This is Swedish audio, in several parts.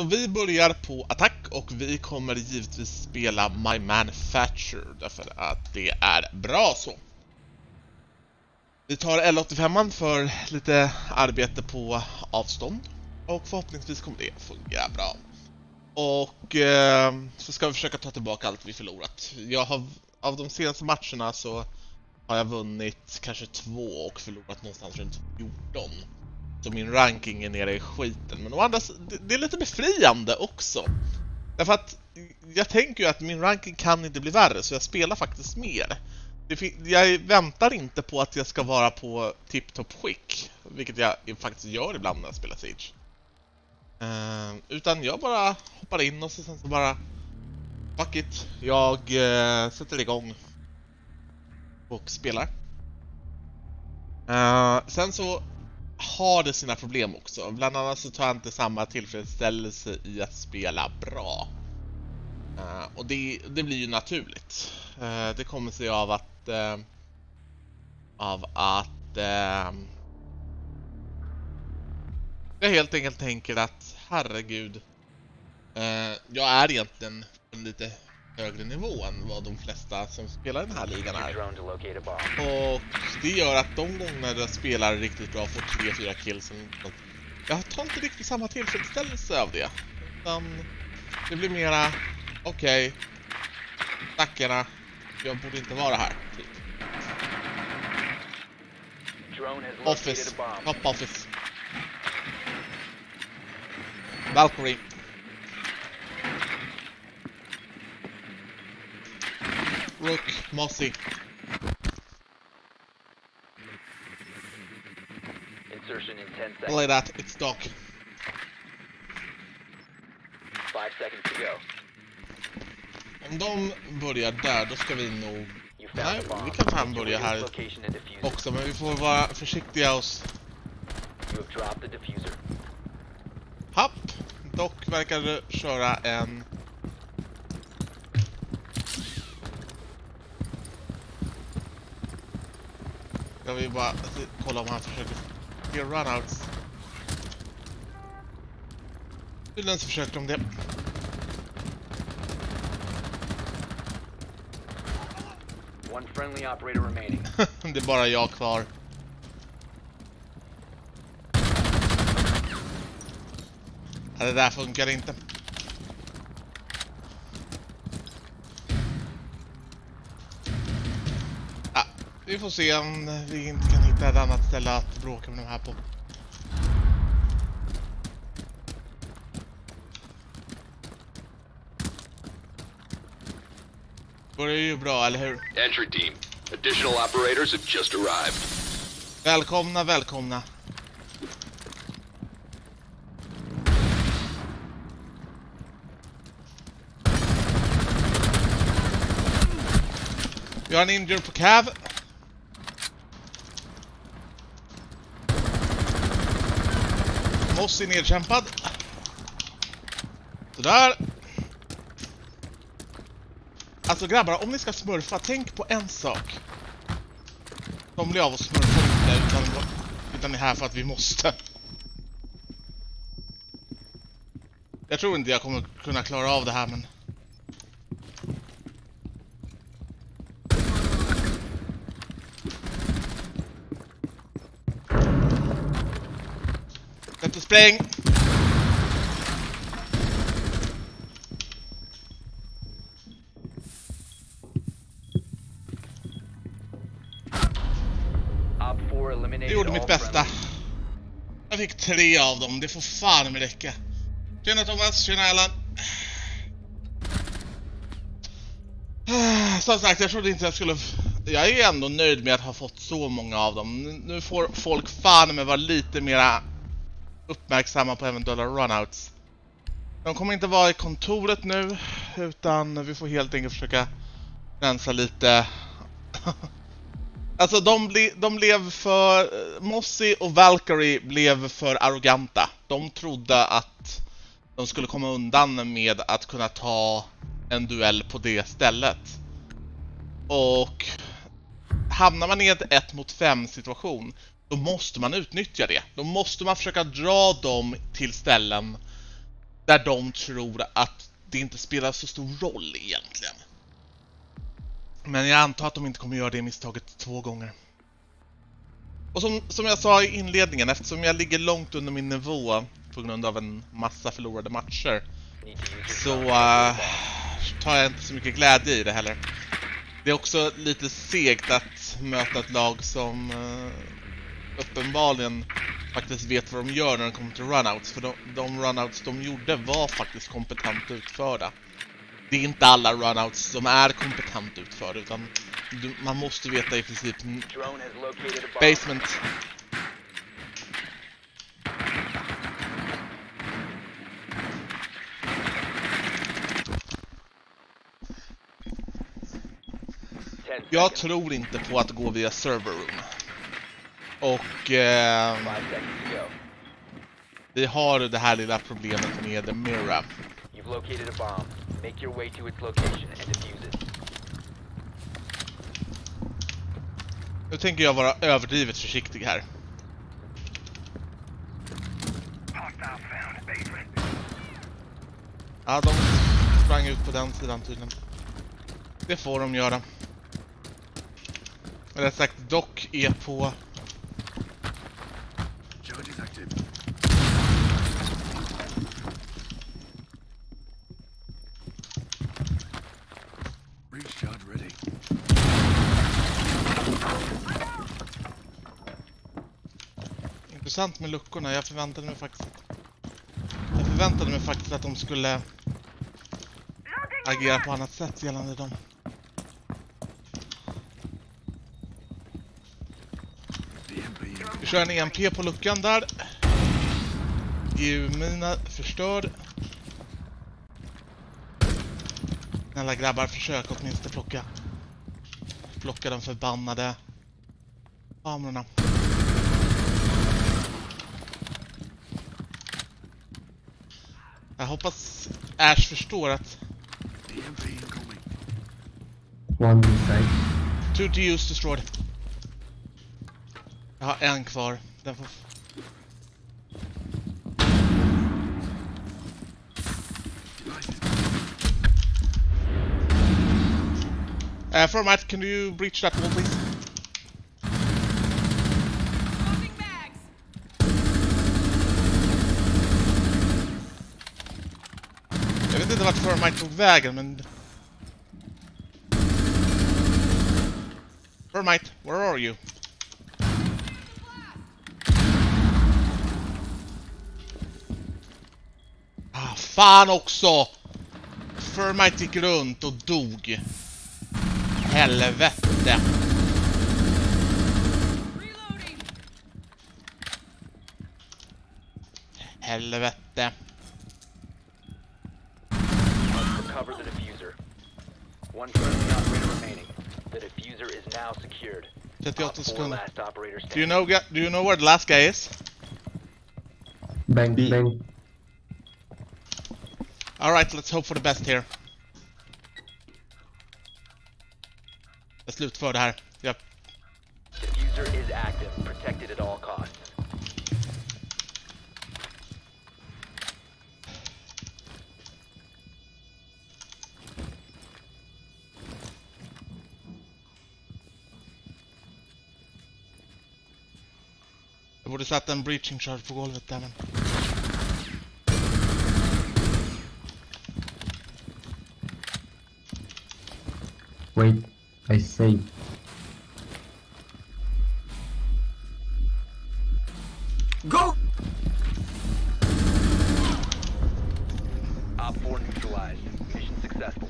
Så vi börjar på attack och vi kommer givetvis spela My Manufacture därför att det är bra så. Vi tar L85 för lite arbete på avstånd och förhoppningsvis kommer det fungera bra. Och eh, så ska vi försöka ta tillbaka allt vi förlorat. Jag har, av de senaste matcherna så har jag vunnit kanske två och förlorat någonstans runt 14. Så min ranking är nere i skiten. Men å andra det är lite befriande också. Därför att jag tänker ju att min ranking kan inte bli värre så jag spelar faktiskt mer. Jag väntar inte på att jag ska vara på tipptopp-skick. vilket jag faktiskt gör ibland när jag spelar Siege. Ehm, utan jag bara hoppar in och så sen så bara Fuck it, jag eh, sätter igång och spelar. Ehm, sen så har det sina problem också. Bland annat så tar jag inte samma tillfredsställelse i att spela bra. Uh, och det, det, blir ju naturligt. Uh, det kommer sig av att uh, av att jag helt enkelt tänker att herregud jag är egentligen en lite högre nivå än vad de flesta som spelar den här ligan är. Och det gör att de gånger jag spelar riktigt bra får 3-4 kills. Jag tar inte riktigt samma tillfredsställelse av det. Utan det blir mera, okej, okay, stackarna, jag borde inte vara här. Typ. Office, top office. Valkyrie. Rook, Mossy. Insertion in 10 seconds. Play that, it's Doc. 5 seconds to go. Om de börjar där, då ska vi nog... Nej, vi kan fan börja här också, men vi får vara försiktiga oss. Happ! Doc verkar köra en Ska vi bara kolla om han försöker göra runouts. Tydligen så försökte de det. One friendly operator remaining. det är bara jag kvar. Det där funkar inte. Vi får se om vi inte kan hitta ett annat ställe att bråka med de här på. Det ju bra, eller hur? Entry team. Additional operators have just arrived. Välkomna, välkomna. Vi har en injure på Cav. Boss är nedkämpad. Sådär. Alltså grabbar, om ni ska smurfa, tänk på en sak. De blir av att smurfa inte, utan, utan är här för att vi måste. Jag tror inte jag kommer kunna klara av det här, men... Spräng! Jag gjorde mitt bästa. Jag fick tre av dem, det får fan med räcka. Tjena Thomas, tjena Allan. Som sagt, jag trodde inte jag skulle... Jag är ändå nöjd med att ha fått så många av dem. Nu får folk fan med vara lite mera uppmärksamma på eventuella runouts. De kommer inte vara i kontoret nu, utan vi får helt enkelt försöka rensa lite. alltså de, ble, de blev för... Mossy och Valkyrie blev för arroganta. De trodde att de skulle komma undan med att kunna ta en duell på det stället. Och hamnar man i ett 1 mot 5 situation då måste man utnyttja det. Då måste man försöka dra dem till ställen Där de tror att det inte spelar så stor roll egentligen. Men jag antar att de inte kommer göra det misstaget två gånger. Och som, som jag sa i inledningen, eftersom jag ligger långt under min nivå på grund av en massa förlorade matcher så uh, tar jag inte så mycket glädje i det heller. Det är också lite segt att möta ett lag som uh, uppenbarligen faktiskt vet vad de gör när det kommer till runouts. För de, de runouts de gjorde var faktiskt kompetent utförda. Det är inte alla runouts som är kompetent utförda utan du, man måste veta i princip basement. Jag tror inte på att gå via server room. Och eh, vi har det här lilla problemet med Mira. You've located a bomb. Make your way to its location and defuse it. Nu tänker jag vara överdrivet försiktig här. Ja, de sprang ut på den sidan tydligen. Det får de göra. Eller sagt, dock är på intressant med luckorna. Jag förväntade mig faktiskt... Jag förväntade mig faktiskt att de skulle agera på annat sätt gällande dem. Vi kör en EMP på luckan där. EU-mina förstörd. Snälla grabbar, försök åtminstone plocka plocka de förbannade kamerorna. Jag hoppas Ash förstår att... One side. Two DUs destroyed. Jag har en kvar. Den får... Uh, format, can you breach that wall please? vet inte vart Furmite tog vägen, men... Furmite, where are you? Fan också! Furmite gick runt och dog. Helvete. Helvete. recover the diffuser. One friendly operator remaining. The diffuser is now secured. 38 sekunder. Do you know do you know where the last guy is? Bang, bang. Alright, let's hope for the best here. Jag slutför det här. Yep. Diffuser is active, protected at all costs. Jag borde satt en breaching charge på golvet där men... Wait, I say. Go! Op 4 neutralized. Mission successful.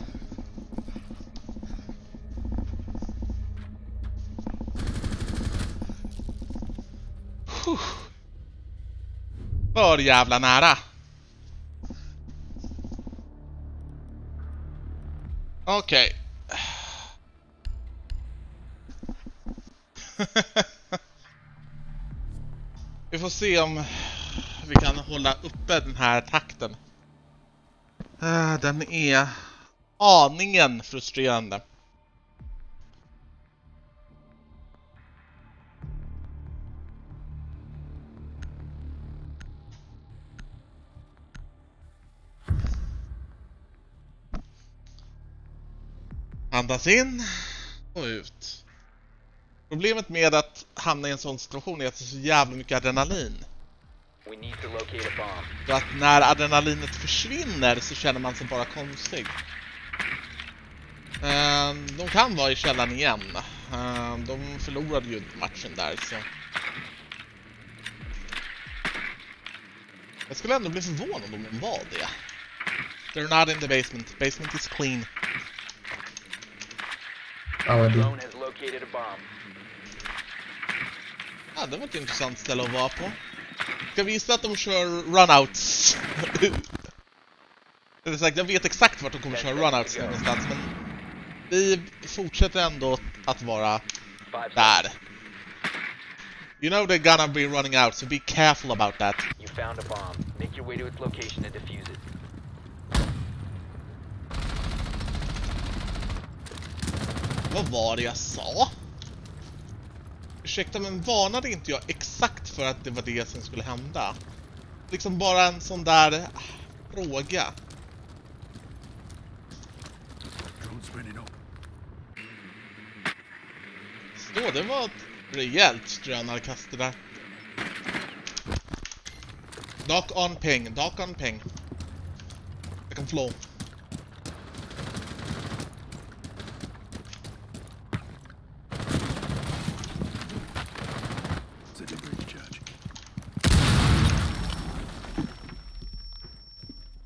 För jävla nära. får se om vi kan hålla uppe den här takten. Eh, den är aningen frustrerande. Andas in och ut. Problemet med att hamna i en sån situation är att det är så jävla mycket adrenalin. We need to locate a bomb. Så att när adrenalinet försvinner så känner man sig bara konstig. Eh, De kan vara i källaren igen. Eh, De förlorade ju matchen där så... Jag skulle ändå bli förvånad om de var det. They're not in the basement. Basement is clean. Aladdin. Drone has located a bomb. Ja, det var ett intressant ställe att vara på. Ska visa att de kör runouts. Eller sagt, jag vet exakt vart de kommer köra runouts någonstans, men vi fortsätter ändå att vara där. You know they're gonna be running out, so be careful about that. You found a bomb. Make your way to its location and defuse it. Vad var det jag sa? Ursäkta, men varnade inte jag exakt för att det var det som skulle hända? Liksom bara en sån där ah, fråga. Så, det var ett rejält drönarkast det där. Dock on ping, dock on ping. Jag kan flow.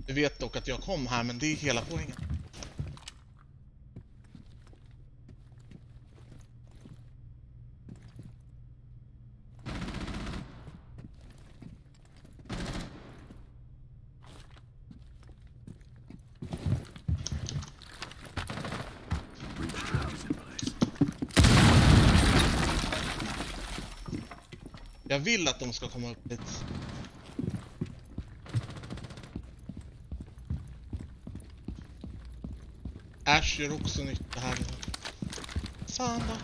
Du vet dock att jag kom här, men det är hela poängen. Jag vill att de ska komma upp hit. Gör också nytta här. Fan då.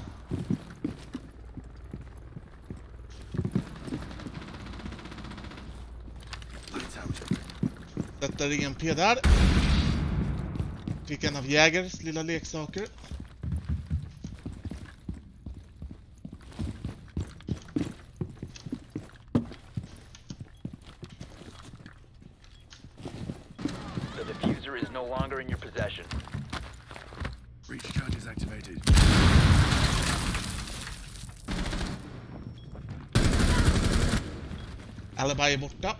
Sätter EMP där. Fick en av Jägers lilla leksaker. The diffuser is no longer in your possession. Breach charges activated. Alibi är borta.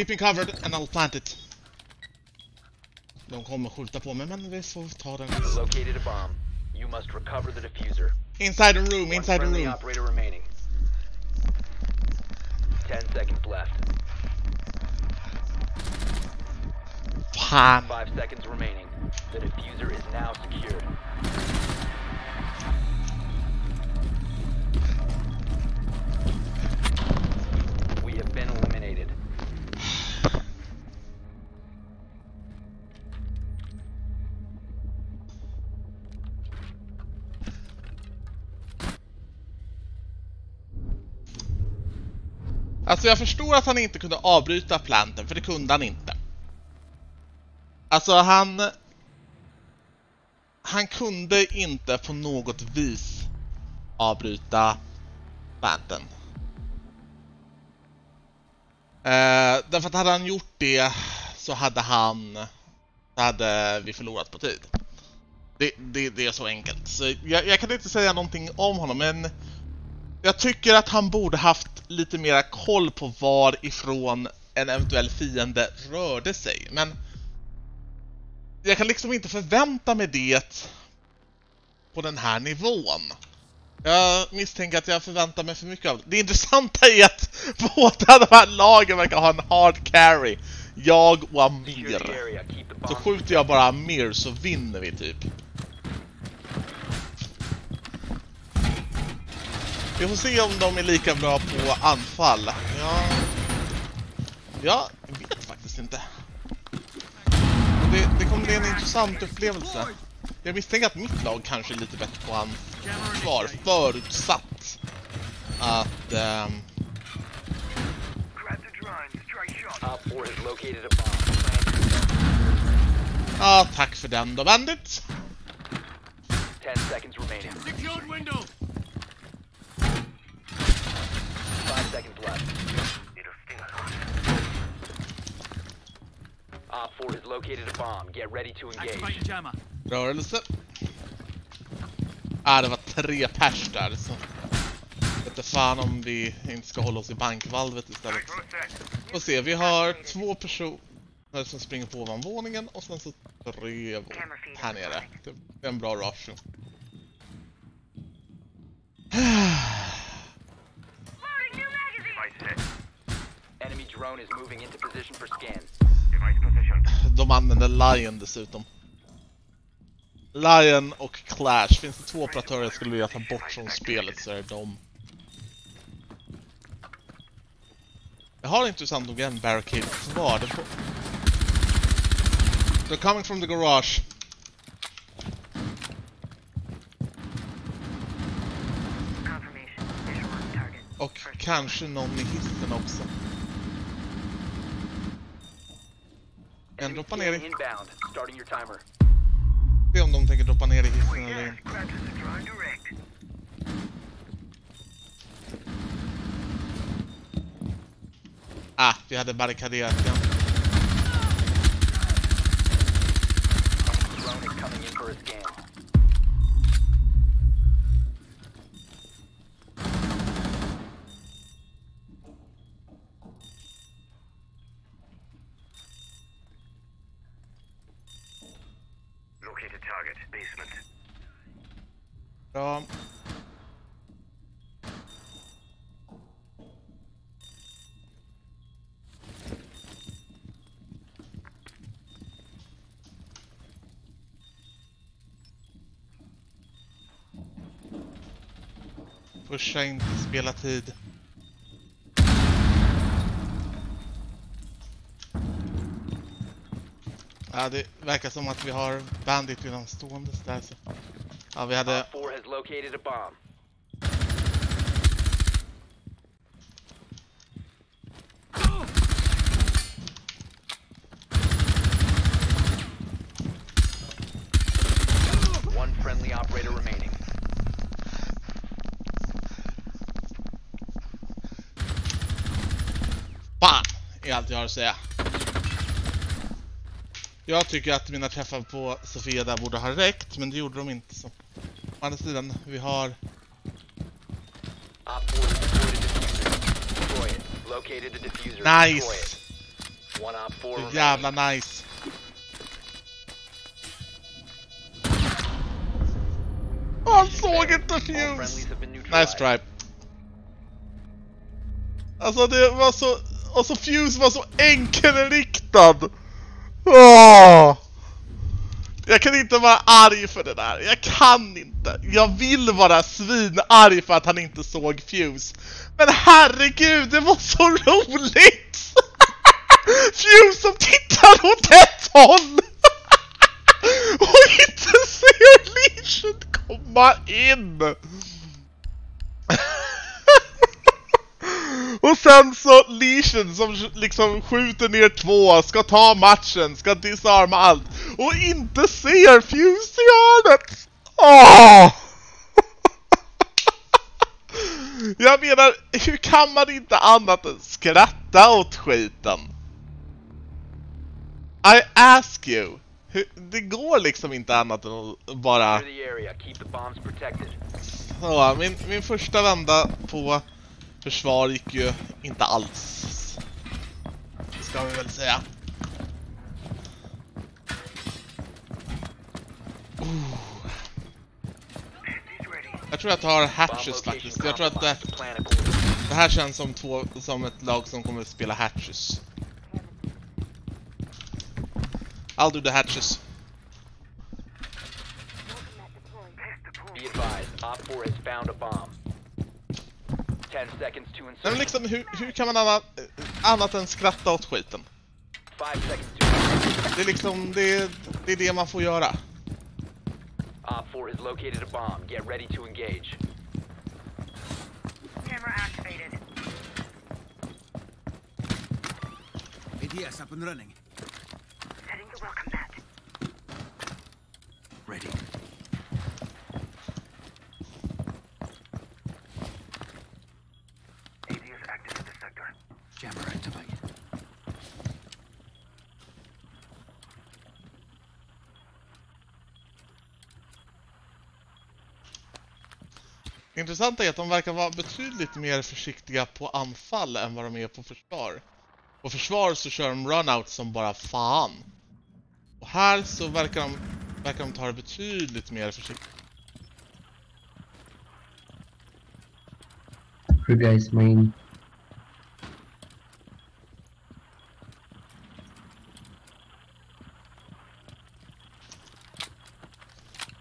Keep me covered and I'll plant it. De kommer skjuta på mig men vi får ta den. Located a bomb. You must recover the diffuser. Inside the room, inside the room. operator remaining. Ten seconds left. Fan. Five seconds remaining. The diffuser is now secured. Alltså jag förstår att han inte kunde avbryta planten, för det kunde han inte. Alltså han... Han kunde inte på något vis avbryta planten. Eh, därför att hade han gjort det så hade han... Så hade vi förlorat på tid. Det, det, det är så enkelt. Så jag, jag kan inte säga någonting om honom, men jag tycker att han borde haft lite mera koll på varifrån en eventuell fiende rörde sig. Men jag kan liksom inte förvänta mig det på den här nivån. Jag misstänker att jag förväntar mig för mycket av det. Det intressanta är att båda de här lagen verkar ha en hard carry. Jag och Amir. Så skjuter jag bara Amir så vinner vi typ. Vi får se om de är lika bra på anfall. Ja, jag vet faktiskt inte. Det, det kommer bli en intressant upplevelse. Jag misstänker att mitt lag kanske är lite bättre på ansvar, förutsatt att... Op 4 has located a bomb. Plan your attack. Ja, tack för den då, Bandit. 10 seconds remaining. Secured window. 5 seconds left. Op 4 has located a bomb. Get ready to engage. Rörelse. Ah, det var tre pers där, så... Vet fan om vi inte ska hålla oss i bankvalvet istället. Får se, vi har två personer som springer på ovanvåningen och sen så tre här nere. Det är en bra rush. Enemy drone is moving into position for scan. De använder Lion dessutom. Lion och Clash. Finns det två operatörer jag skulle vilja ta bort från spelet så är det de. Jag har intressant nog en barricade kvar. Det får... They're coming from the garage. Confirmation. Visual on target. Och kanske någon i hissen också. En Enemy droppar ner scan i... inbound. Starting your timer. Se om de tänker droppa ner i hissen eller inte. Ah, vi hade barrikaderat den. Drone is coming in for a scan. Located target. Basement. Bra. Pusha inte, spela tid. Ja, det verkar som att vi har Bandit redan ståendes där så. Ja, vi hade... Op 4 has located a bomb. One friendly operator remaining. Fan! Att säga. Jag tycker att mina träffar på Sofia där borde ha räckt, men det gjorde de inte så. Å andra sidan, vi har... Op 4 has deployed a diffuser. Destroy it. Located the diffuser. Destroy Nice! it. One Op 4 Så remaining. jävla nice. Han såg inte Fuse! Nice try. Alltså det var så... Alltså Fuse var så enkelriktad! Åh! Jag kan inte vara arg för det där. Jag kan inte. Jag vill vara svinarg för att han inte såg Fuse. Men herregud, det var så roligt! Fuse som tittar åt ett håll! Och inte ser Legion komma in! Och sen så Legion som liksom skjuter ner två, ska ta matchen, ska disarma allt och inte ser Fuse i hörnet! Åh! Jag menar, hur kan man inte annat än skratta åt skiten? I ask you. Det går liksom inte annat än att bara... Ja, min, min första vända på försvar gick ju inte alls. Det ska vi väl säga. Oh. Jag jag tror jag tar Hatches faktiskt. Jag tror att det, det här känns som, två, som ett lag som kommer att spela Hatches. I'll do the Hatches. Be advised, Op 4 has found a bomb. 10 seconds to Men liksom, hur, hur kan man annat, annat än skratta åt skiten? 5 seconds to insertion. Det är liksom, det, det är det man får göra. Op 4 has located a bomb. Get ready to engage. Camera activated. ADS up and running. Setting the welcome mat. Ready. ADS active in the sector. Jammer activate. Det intressanta är att de verkar vara betydligt mer försiktiga på anfall än vad de är på försvar. På försvar så kör de runout som bara fan. Och här så verkar de, verkar de ta det betydligt mer försiktigt. Three guys main.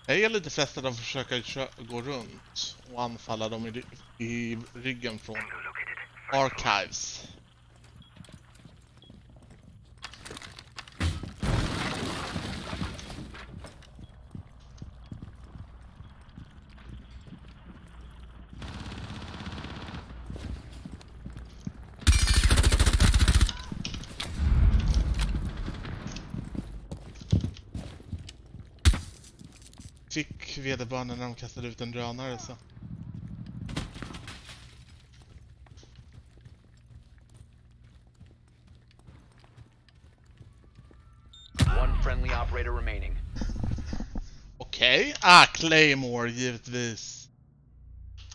Jag är lite frestad att försöka gå runt och anfalla dem i, i ryggen från Archives. Fick vederbörande när de kastade ut en drönare så. One friendly operator remaining. Okej. Ah, Claymore givetvis.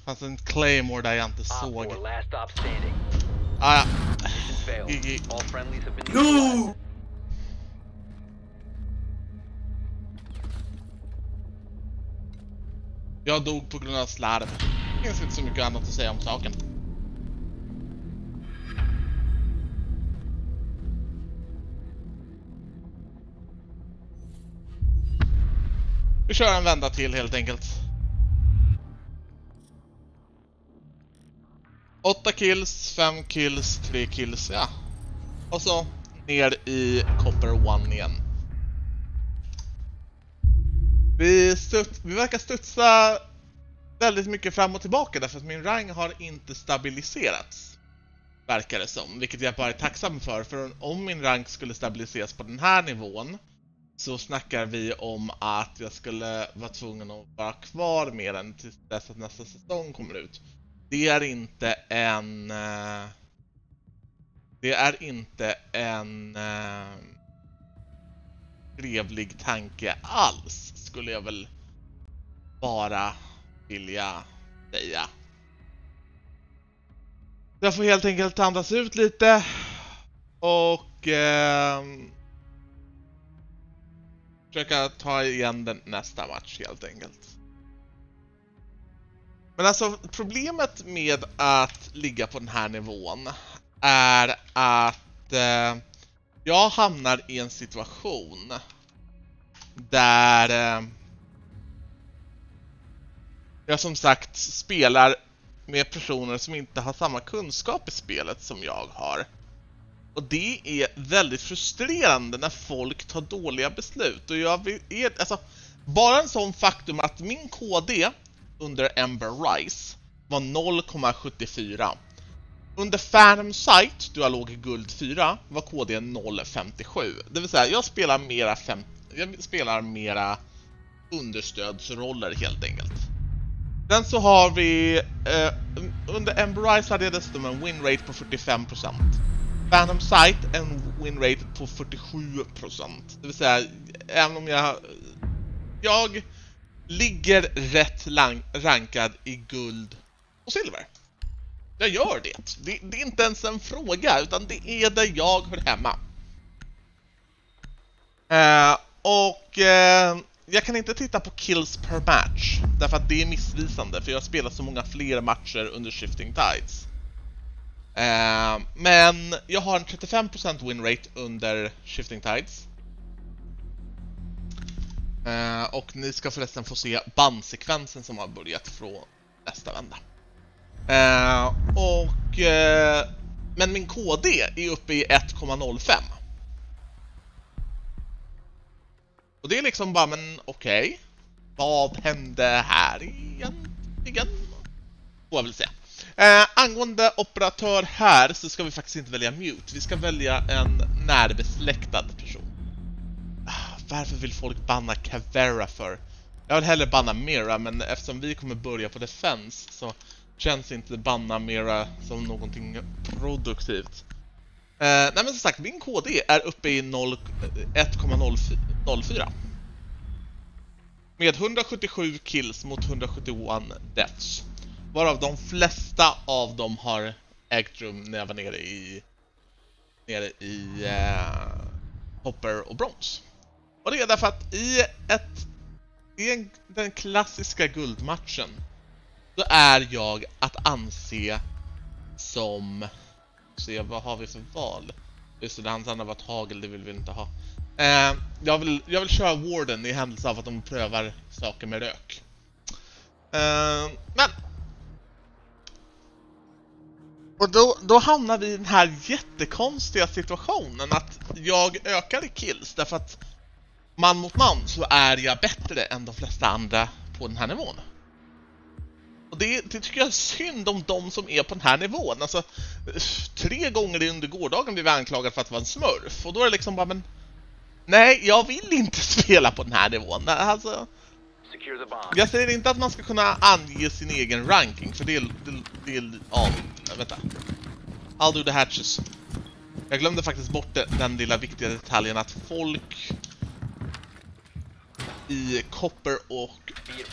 Fanns en Claymore där jag inte såg. 4, last stop standing. Ah, ja. GG. All Jag dog på grund av slarv. Det finns inte så mycket annat att säga om saken. Vi kör en vända till helt enkelt. 8 kills, 5 kills, 3 kills, ja. Och så ner i Copper One igen. Vi, studs, vi verkar studsa väldigt mycket fram och tillbaka därför att min rang har inte stabiliserats. Verkar det som, vilket jag bara är tacksam för. För om min rank skulle stabiliseras på den här nivån så snackar vi om att jag skulle vara tvungen att vara kvar med den tills dess att nästa säsong kommer ut. Det är inte en... Eh, det är inte en eh, trevlig tanke alls, skulle jag väl bara vilja säga. Jag får helt enkelt andas ut lite och eh, försöka ta igen den nästa match helt enkelt. Men alltså problemet med att ligga på den här nivån är att eh, jag hamnar i en situation där eh, jag som sagt spelar med personer som inte har samma kunskap i spelet som jag har. Och det är väldigt frustrerande när folk tar dåliga beslut. Och jag vill, är, alltså, bara en sån faktum att min KD under Ember Rise var 0,74. Under Phantom Sight, då jag låg i guld 4, var KD 0,57. Det vill säga, jag spelar mera, jag spelar mera understödsroller helt enkelt. Sen så har vi, eh, under Ember hade jag dessutom en win rate på 45%. Phantom Sight en win rate på 47%. Det vill säga, även om jag... Jag ligger rätt lang, rankad i guld och silver. Jag gör det. det. Det är inte ens en fråga, utan det är där jag hör hemma. Eh, och eh, jag kan inte titta på kills per match, därför att det är missvisande, för jag har spelat så många fler matcher under Shifting Tides. Eh, men jag har en 35% win rate under Shifting Tides. Eh, och ni ska förresten få se bandsekvensen som har börjat från nästa vända. Eh, och... Eh, men min KD är uppe i 1,05. Och det är liksom bara, men okej. Okay. Vad hände här egentligen? Får jag väl säga. Eh, angående operatör här så ska vi faktiskt inte välja mute. Vi ska välja en närbesläktad person. Ah, varför vill folk banna Cavera för? Jag vill hellre banna Mira, men eftersom vi kommer börja på Defense så känns inte banna Mira som någonting produktivt. Eh, nej men som sagt, min KD är uppe i 1,04. Eh, Med 177 kills mot 171 deaths. Varav de flesta av dem har ägt rum när jag var nere i nere i eh, Hopper och Brons. Och det är därför att i ett i en, den klassiska guldmatchen då är jag att anse som se vad har vi för val? Just det, hans andra var ett hagel, det vill vi inte ha. Eh, jag, vill, jag vill köra Warden i händelse av att de prövar saker med rök. Eh, men och då, då hamnar vi i den här jättekonstiga situationen att jag ökar i kills därför att man mot man så är jag bättre än de flesta andra på den här nivån. Och det, det tycker jag är synd om de som är på den här nivån. Alltså, tre gånger under gårdagen blev jag anklagad för att vara en smurf och då är det liksom bara men Nej, jag vill inte spela på den här nivån. Alltså, jag säger inte att man ska kunna ange sin egen ranking, för det är... Det, det ja, vänta. I'll do the hatches. Jag glömde faktiskt bort den lilla viktiga detaljen att folk i Copper och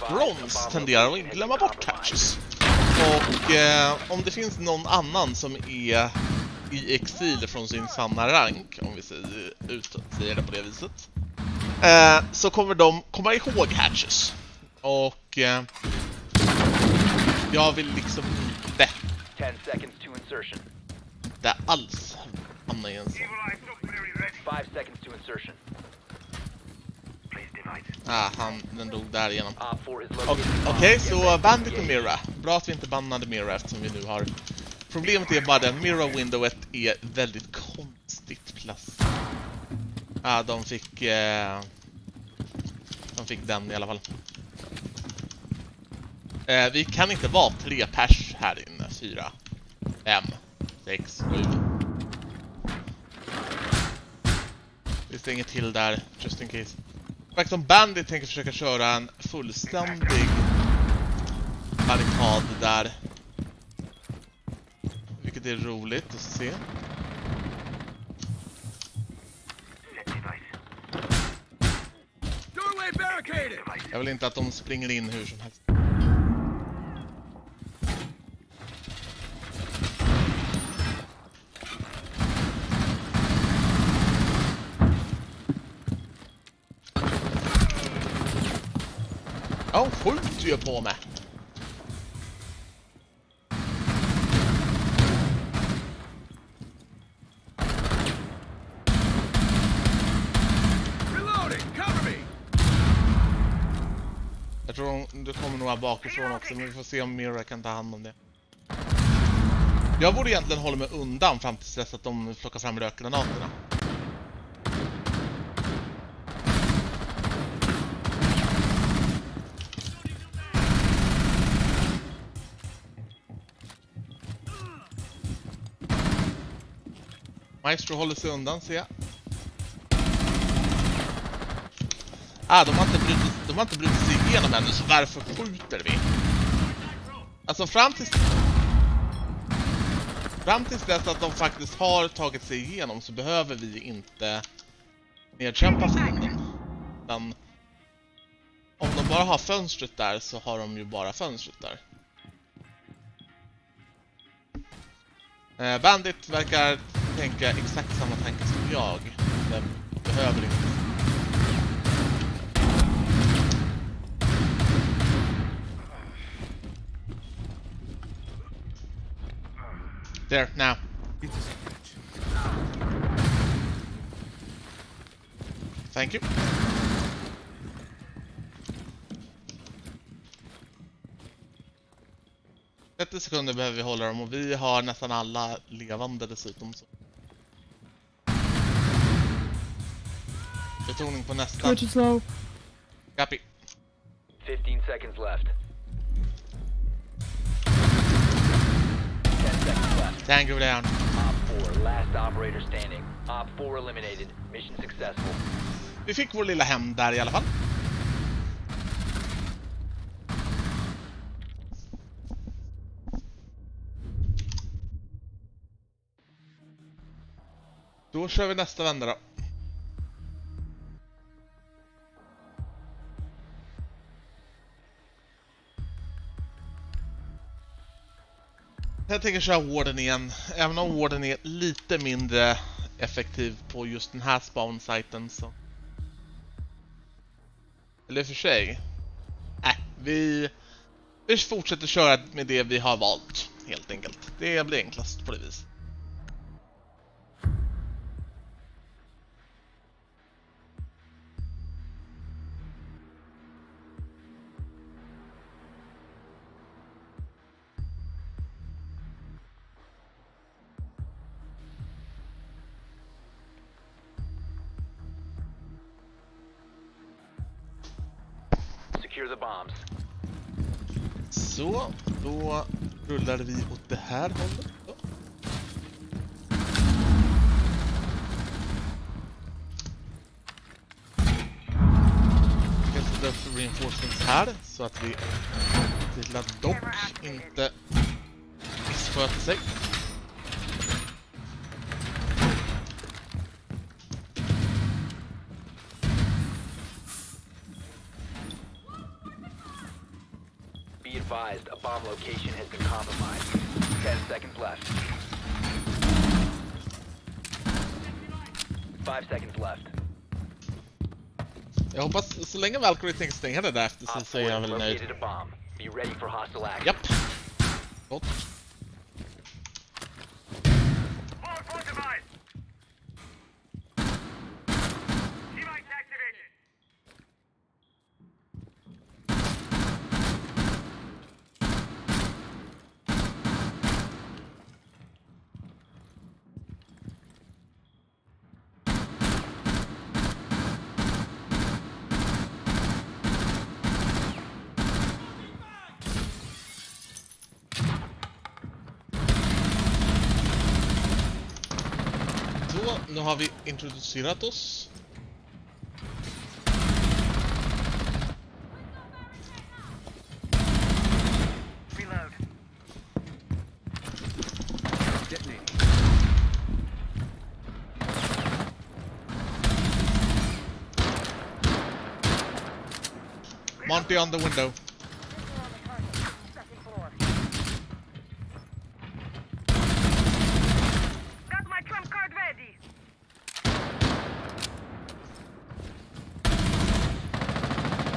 Brons tenderar att glömma bort hatches. Och eh, om det finns någon annan som är i exil från sin sanna rank, om vi säger, ut, säger det på det viset, eh, så kommer de komma ihåg hatches. Och eh, jag vill liksom inte, 10 seconds to insertion. inte alls hamna i en sån. Evil Eye Superior ready. 5 seconds to insertion. Please divide. Ah, han, den dog där igenom. Op 4 is Och- located. the bomb. Okej, Get så Bandit och. Mira. Bra att vi inte bannade Mira eftersom vi nu har... Problemet är bara att Mira Windowet är väldigt konstigt plats. Ah, de fick... Eh... De fick den i alla fall. Eh, vi kan inte vara tre pers här inne. Fyra, fem, sex, sju. Vi stänger till där, just in case. Faktiskt om Bandit tänker försöka köra en fullständig barrikad där. Vilket är roligt att se. Jag vill inte att de springer in hur som helst. Ja, skjuter ju på mig. Reloading! Cover me! Jag tror det kommer några bakifrån också, men vi får se om Mira kan ta hand om det. Jag borde egentligen hålla mig undan fram tills dess att de plockar fram rökgranaterna. Maestro håller sig undan, ser jag. Ah, de har inte brutit, de har inte brutit sig igenom ännu, så varför skjuter vi? Alltså fram tills... Fram tills dess att de faktiskt har tagit sig igenom så behöver vi inte nedkämpa fienden. Men om de bara har fönstret där så har de ju bara fönstret där. Eh, Bandit verkar tänka exakt samma tanke som jag. Den behöver inte. There, now. Thank you. sekunder behöver vi hålla dem och vi har nästan alla levande dessutom. Så. Betoning på nästan. Twitch is low. Copy. 15 seconds left. 10 seconds left. Tango down. Op 4, last operator standing. Op 4 eliminated. Mission successful. Vi fick vår lilla hem där i alla fall. Då kör vi nästa vända då. Jag tänker köra Warden igen, även om Warden är lite mindre effektiv på just den här spawn-sajten så... Eller för sig. Äh, vi... Vi fortsätter köra med det vi har valt, helt enkelt. Det blir enklast på det viset. Jag hoppas så länge Valkyrie tänker stänga det där efter Op så 4 är jag väl nöjd. located a bomb. Be ready for hostile action. Japp. Gott. All four device. Device activated. Så, nu har vi introducerat oss. Reload. Monty on the window. Got my trump card ready.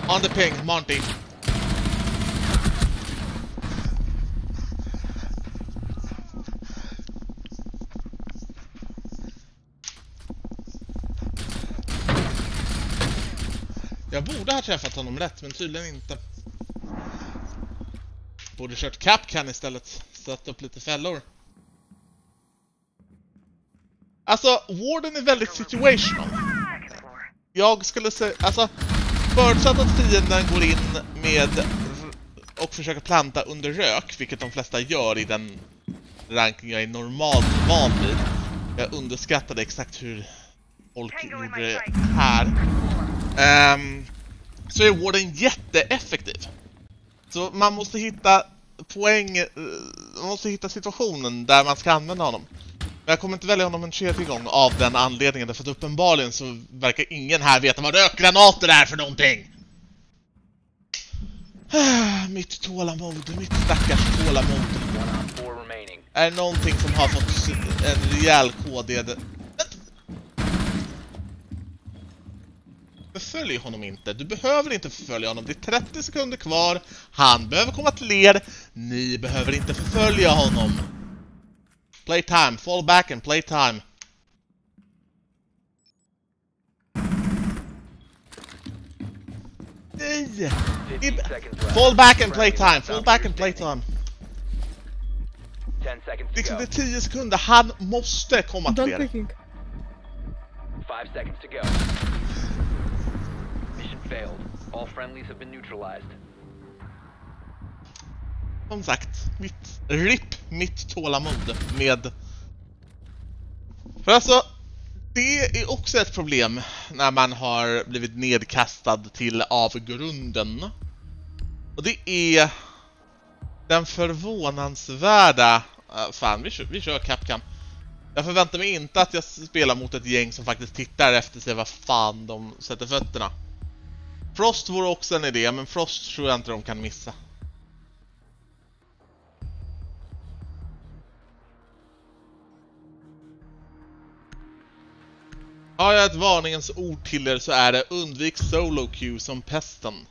On the ping, Monty. Jag borde ha träffat honom rätt, men tydligen inte. Borde kört Capcan istället. Satt upp lite fällor. Alltså, Warden är väldigt situational. Jag skulle säga, alltså förutsatt att fienden går in med och försöker planta under rök, vilket de flesta gör i den ranking jag är normalt van vid. Jag underskattade exakt hur folk gjorde det här. Ehm, så är Warden jätteeffektiv. Så man måste hitta poäng, eh, man måste hitta situationen där man ska använda honom. Men jag kommer inte välja honom en tredje gång av den anledningen, för att uppenbarligen så verkar ingen här veta vad rökgranater är för någonting! Mitt tålamod, mitt stackars tålamod. Är det någonting som har fått en rejäl KD? Förfölj honom inte. Du behöver inte förfölja honom. Det är 30 sekunder kvar. Han behöver komma till er. Ni behöver inte förfölja honom. Playtime. Fall back and playtime. Nej! 15 seconds left. Fall back and Friendly playtime. last Fall back and operator standing. playtime. 10 seconds to Liksom go. det är 10 sekunder. Han måste komma till Don't er. picking. 5 seconds to go. Mission failed. All friendlies have been neutralized. Som sagt, mitt RIP, mitt tålamod med... För alltså, det är också ett problem när man har blivit nedkastad till avgrunden. Och det är den förvånansvärda... Uh, fan, vi kör, vi kör Capcom. Jag förväntar mig inte att jag spelar mot ett gäng som faktiskt tittar efter sig vad fan de sätter fötterna. Frost vore också en idé, men Frost tror jag inte de kan missa. Har jag ett varningens ord till er så är det undvik solo queue som pesten.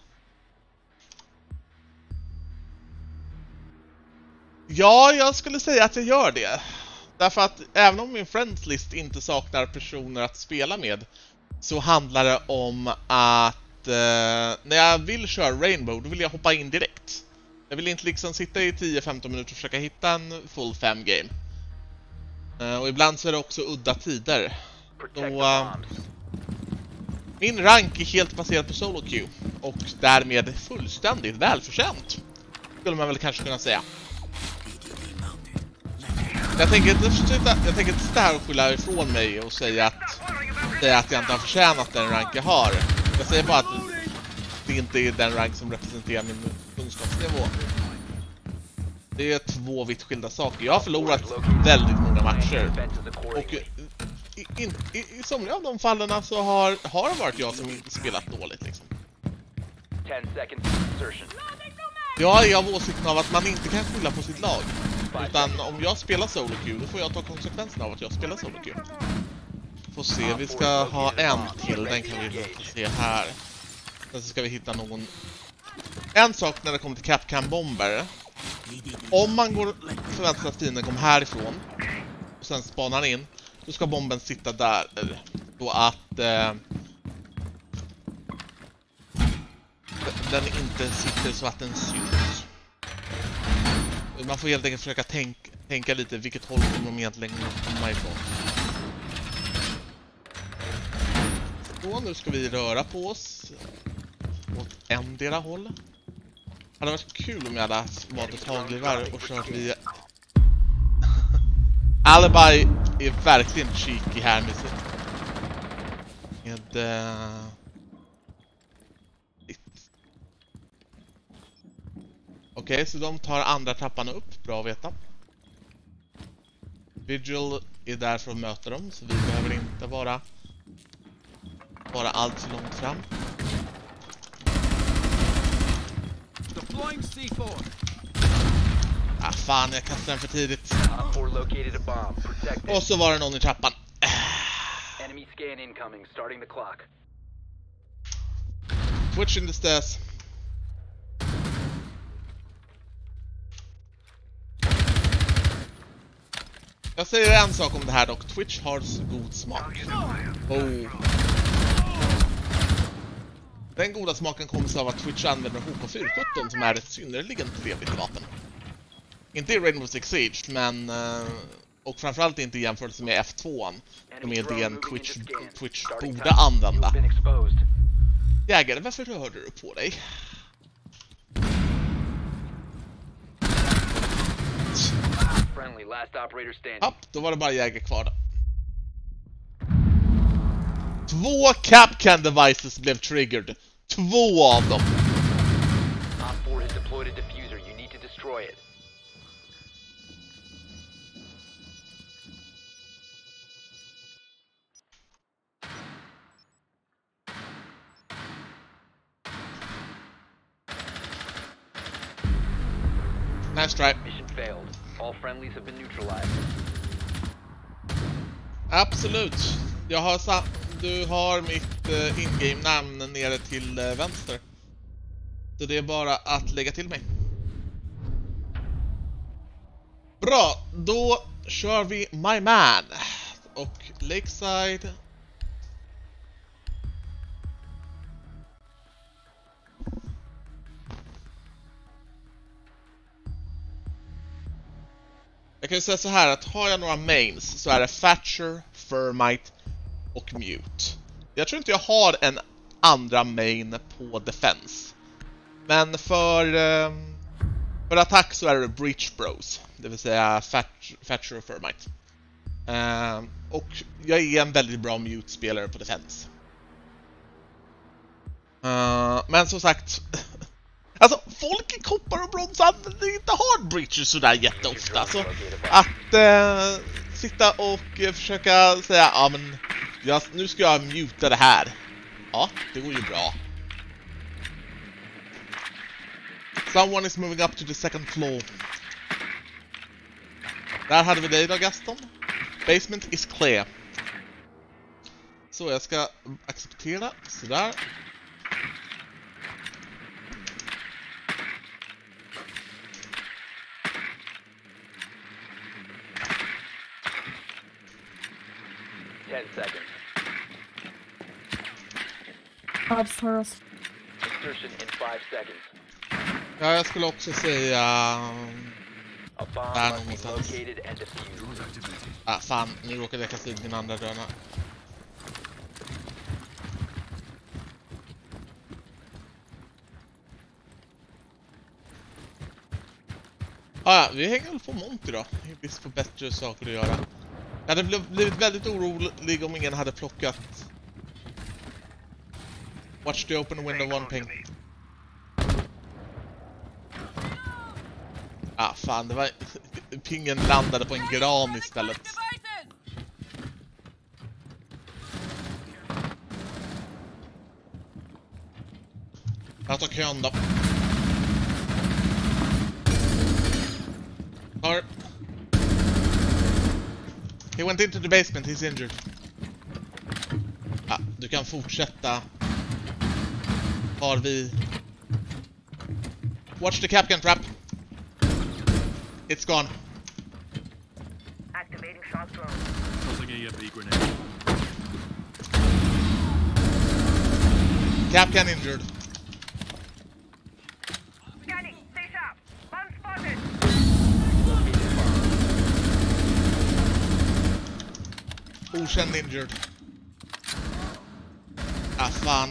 Ja, jag skulle säga att jag gör det. Därför att även om min friends list inte saknar personer att spela med så handlar det om att eh, när jag vill köra Rainbow då vill jag hoppa in direkt. Jag vill inte liksom sitta i 10-15 minuter och försöka hitta en full 5 game. Eh, och ibland så är det också udda tider. Då, uh, bombs. Min rank är helt baserad på solo queue och därmed fullständigt välförtjänt. Skulle man väl kanske kunna säga. Jag tänker inte sitta, jag tänker inte här och skylla ifrån mig och säga att, säga att jag inte har förtjänat den rank jag har. Jag säger bara att det inte är den rank som representerar min kunskapsnivå. Det är två vitt skilda saker. Jag har förlorat väldigt många matcher. Och. I, in, i, i somliga av de fallen så har, har det varit jag som spelat dåligt liksom. 10 seconds to insertion. Jag är av åsikten av att man inte kan skylla på sitt lag. Utan om jag spelar solo queue, då får jag ta konsekvenserna av att jag spelar solo queue. Får se, vi ska ha en till, den kan vi se här. Sen så ska vi hitta någon... En sak när det kommer till Capcom Bomber. Om man går förväntar sig att fienden kommer härifrån och sen spanar in, då ska bomben sitta där. Då att... Eh, den inte sitter så att den syns. Man får helt enkelt försöka tänk, tänka lite vilket håll kommer de egentligen komma ifrån. Så, nu ska vi röra på oss åt endera håll. Det hade varit kul om jag hade valt ett hagelgevär och kört via... Alibi är verkligen cheeky här med sin... Med... Uh... Okej, så de tar andra trappan upp. Bra att veta. Vigil är där för att möta dem, så vi behöver inte vara vara allt för långt fram. Deploying C4. Ah, fan, jag kastade den för tidigt. Op 4 located a bomb. Protect Och så var det någon i trappan. Enemy scan incoming. Starting the clock. Twitch in the stairs. Jag säger en sak om det här dock. Twitch har så god smak. Oh. Den goda smaken kommer sig av att Twitch använder HK417 som är ett synnerligen trevligt vapen. Inte i Rainbow Six Siege, men... eh, Och framförallt inte i jämförelse med F2. Som är det en Twitch, Twitch borde använda. Jägare, varför rörde du på dig? Japp, då var det bara jägare kvar då. Två Capcan devices blev triggered. Två av dem. Nice try. Mission failed. All friendlies have been neutralized. Absolut. Jag har du har mitt uh, in-game-namn nere till eh, vänster. Så det är bara att lägga till mig. Bra, då kör vi My Man och Lakeside. Jag kan ju säga så här att har jag några mains så är det Thatcher, Fermite och Mute. Jag tror inte jag har en andra main på Defense. Men för, ehm, för attack så är det Breach Bros, det vill säga Thatcher och Fermite. Ehm, och jag är en väldigt bra Mute-spelare på Defense. Ehm, men som sagt, alltså folk i koppar och brons använder inte hard breaches sådär jätteofta. Så att eh, sitta och eh, försöka säga ja men jag, nu ska jag muta det här. Ja, det går ju bra. Someone is moving up to the second floor. Där hade vi dig då Gaston. Basement is clear. Så jag ska acceptera, sådär. Ten seconds. Abstars. Insertion in five seconds. Ja, jag skulle också säga... A bomb Där någonstans. Ah, fan, nu råkade jag kasta ut min andra drönare. Ah, ja, vi hänger väl på Monty då. I brist på bättre saker att göra. Jag hade blivit väldigt orolig om ingen hade plockat... Watch the open window one ping. Ah, fan, det var... Pingen landade på en gran istället. Jag tar kön då. He went into the basement, he's injured. Ah, du kan fortsätta. Har vi... Watch the Capcan trap. It's gone. Activating shock drone. Tossing EMP grenade. Capcan injured. Okänd injured. Ah, fan.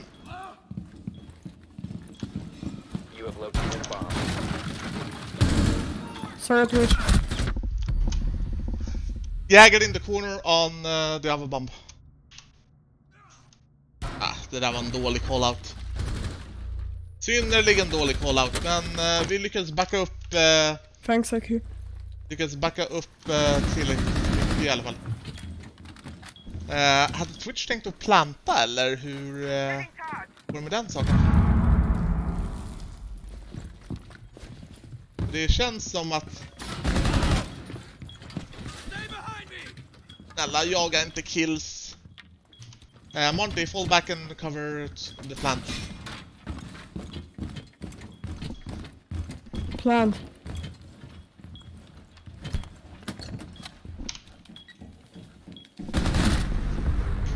You have located a bomb. Sorry, Twitch. Jäger in the corner on uh, the other bomb. Ah, det där var en dålig call-out. Synnerligen dålig call-out, men eh, vi lyckades backa upp, uh, Thanks, IQ. lyckades backa upp uh, tillräckligt mycket i alla fall. Eh, hade Twitch tänkt att planta eller hur uh, går det med den saken? Det känns som att Snälla, jaga inte kills. Uh, Monty, fall back and cover the plant. Plant.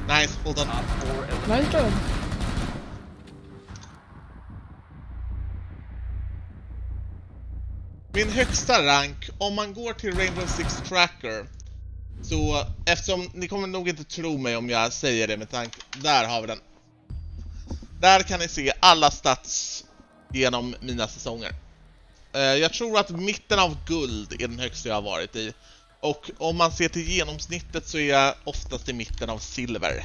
Nice, hold on. Op 4 eliminated. Nice job. Min högsta rank, om man går till Rainbow Six Tracker, så eftersom, ni kommer nog inte tro mig om jag säger det med tanke, där har vi den. Där kan ni se alla stats genom mina säsonger. Eh, jag tror att mitten av guld är den högsta jag har varit i. Och om man ser till genomsnittet så är jag oftast i mitten av silver.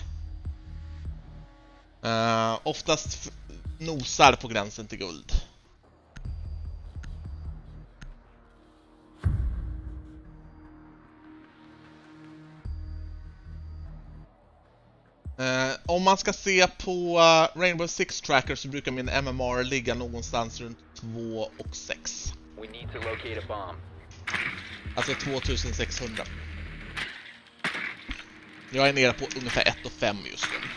Uh, oftast nosar på gränsen till guld. Uh, om man ska se på uh, Rainbow Six Tracker så brukar min MMR ligga någonstans runt 2 och 6. We need to locate a bomb. Alltså 2600. Jag är nere på ungefär 1 och 5 just nu.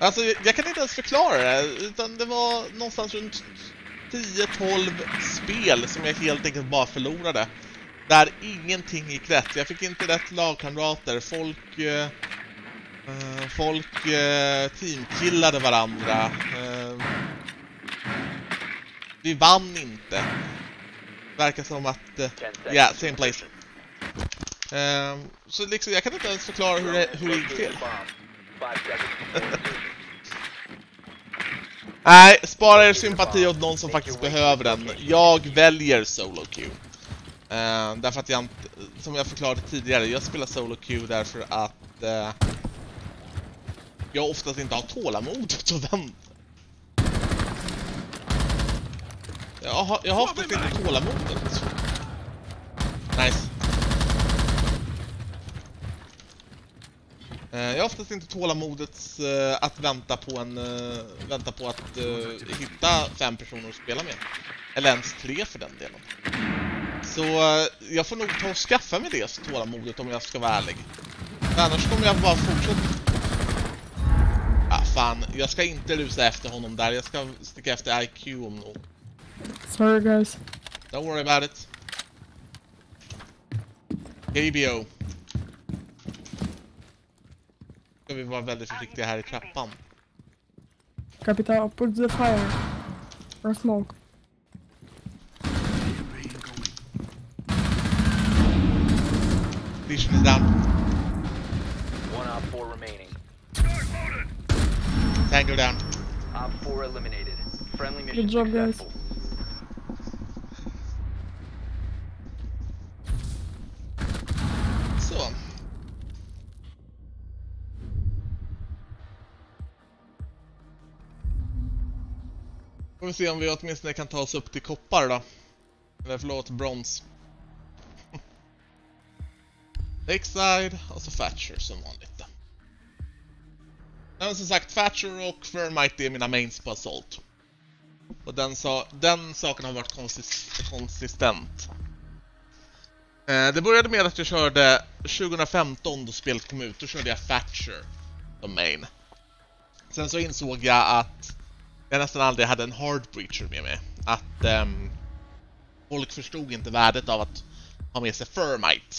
Alltså jag kan inte ens förklara det, utan det var någonstans runt 10-12 spel som jag helt enkelt bara förlorade. Där ingenting gick rätt. Jag fick inte rätt lagkamrater. Folk... eh, eh folk eh, teamkillade varandra. Eh, vi vann inte. Verkar som att... Eh, uh, yeah, same place. Um, så liksom, jag kan inte ens förklara hur det, hur det gick till. Nej, spara er sympati åt någon som faktiskt behöver den. Jag väljer solo queue. Ehm, uh, därför att jag inte, som jag förklarade tidigare, jag spelar solo queue därför att uh, jag oftast inte har tålamodet att vänta. Jag har, eh, jag har oftast inte tålamodet. Nice. Jag har oftast inte tålamodet att vänta på en eh, vänta på att hitta fem personer att spela med. Eller ens tre för den delen. Så jag får nog ta och skaffa mig det tålamodet om jag ska vara ärlig. Annars kommer jag bara fortsätta... Ah, fan, jag ska inte rusa efter honom där. Jag ska sticka efter IQ om något. Nog. Sorry guys. Don't worry about it. KBO. Ska vi vara väldigt försiktiga här i trappan. Capital, put the fire. Or smoke. Vision is down. One op four remaining. Tango down. Op four eliminated. Friendly mission Good job, guys. Så. Får vi se om vi åtminstone kan ta oss upp till koppar då. Eller förlåt, brons. Lakeside och så Thatcher som vanligt då. Men som sagt, Thatcher och Thermite är mina mains på Assault. Och den, sa den saken har varit konsist konsistent. Eh, det började med att jag körde 2015 då spelet kom ut, då körde jag Thatcher som main. Sen så insåg jag att jag nästan aldrig hade en hard breacher med mig. Att um, folk förstod inte värdet av att ha med sig Furmite.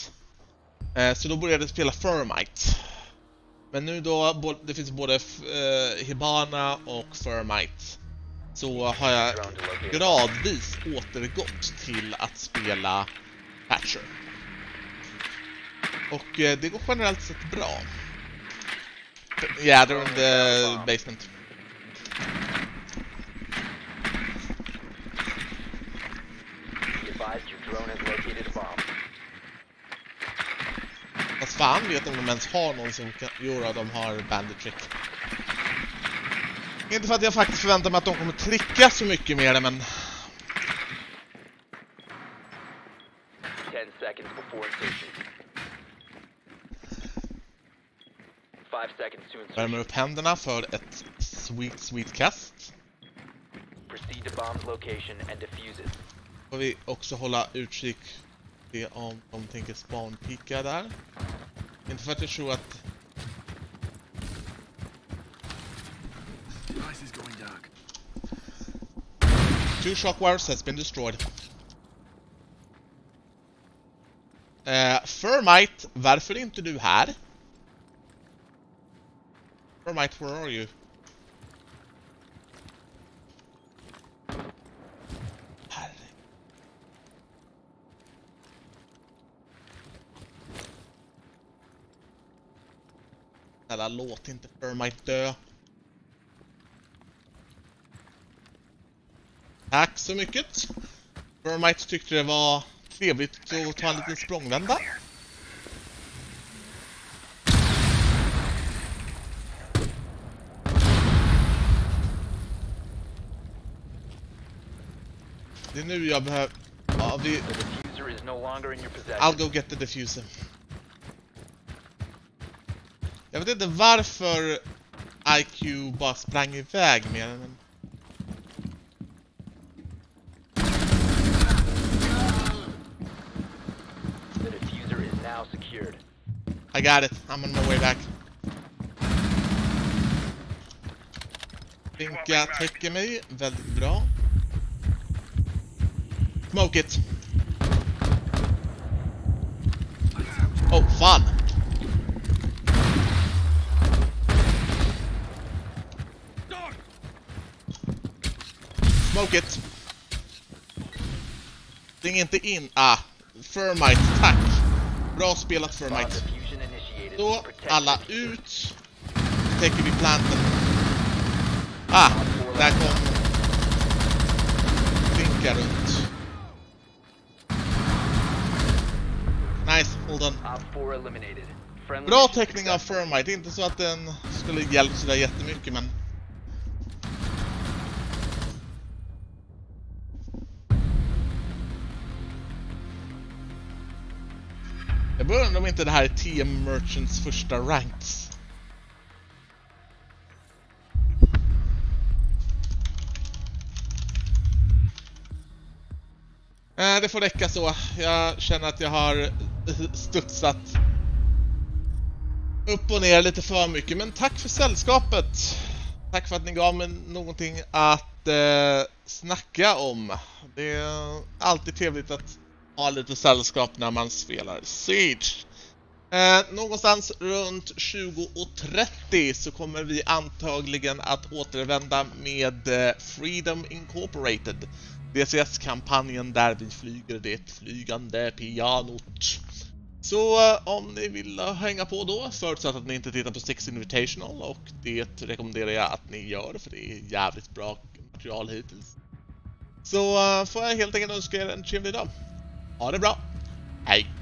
Eh, så då började jag spela Furmite. Men nu då det finns både uh, Hibana och Furmite så har jag gradvis återgått till att spela Thatcher. Och eh, det går generellt sett bra. They're in the basement. Fast fan vet om de ens har någon som kan... Jo de har bandit trick. Inte för att jag faktiskt förväntar mig att de kommer tricka så mycket det, men... 10 seconds before insertion. 5 seconds to Värmer upp händerna för ett sweet, sweet kast. Får vi också hålla utkik se om de tänker spawnpika där. Inte för att jag tror att... Two shockwires has been destroyed. Eh, Thermite, varför är inte du här? Thermite, where are you? Snälla, låt inte Thermite dö. Tack så mycket. Thermite tyckte det var trevligt att ta en liten språngvända. Det är nu jag behöver... Ja, possession. I'll go get the diffuser. Jag vet inte varför IQ bara sprang iväg med den. men-. I got it. I'm on my way back. Binka täcker mig väldigt bra. Smoke it. Oh, fan. Smoke it. Ding inte in. Ah, Fermite, tack. Bra spelat Fermite. Så, alla ut. Täcker vi planten. Ah, där kom... Vinka runt. Bra täckning av. Fermite, inte så att den skulle hjälpt sådär jättemycket men... Jag börjar undra om inte det här är TM Merchants första ranks. Eh, det får räcka så. Jag känner att jag har studsat upp och ner lite för mycket. Men tack för sällskapet. Tack för att ni gav mig någonting att eh, snacka om. Det är alltid trevligt att ha lite sällskap när man spelar Siege. Eh, någonstans runt 20.30 så kommer vi antagligen att återvända med eh, Freedom Incorporated. DCS-kampanjen där vi flyger det flygande pianot. Så eh, om ni vill eh, hänga på då, förutsatt att ni inte tittar på Six Invitational och det rekommenderar jag att ni gör för det är jävligt bra material hittills. Så eh, får jag helt enkelt önska er en trevlig dag. Ha det bra. Hej!